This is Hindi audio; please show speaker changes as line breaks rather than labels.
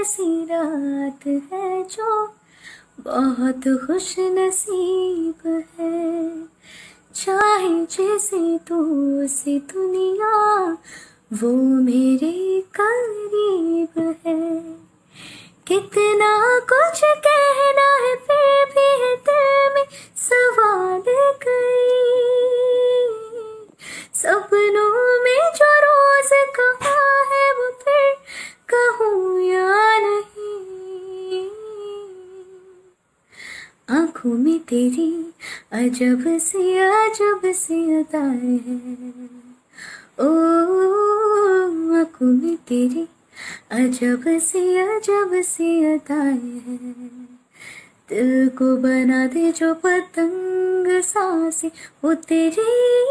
ऐसी रात है जो बहुत खुश नसीब है। चाहे जैसे तू सी दुनिया, वो मेरे करीब है। कितना कुछ कहना है फिर भी है दिल में सवाल कई। सपनों में जो आँखों में तेरी अजब से अजब से अदाएँ है। ओ, आँखों में तेरी अजब से अजब से अदाएँ है। दिल को बना दे जो पतंग सांसे, वो तेरी